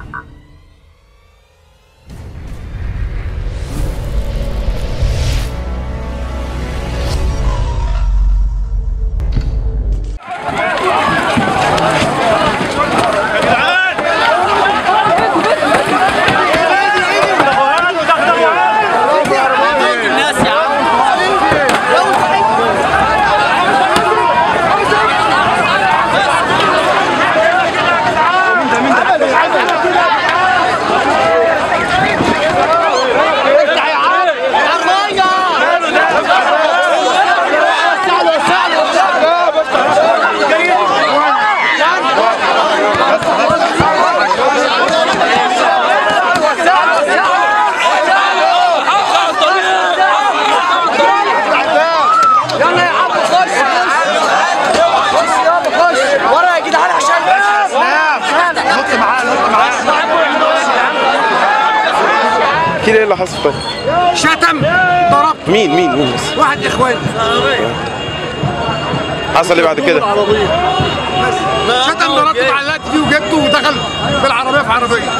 Ha ha. كده إيه اللي حصل. طيب؟ شتم. ضرب مين مين؟ مين؟ بس؟ واحد إخواني. حصل إيه بعد كده؟ شتم ضربت معلقت فيه وجبته ودخل بالعربية في عربية.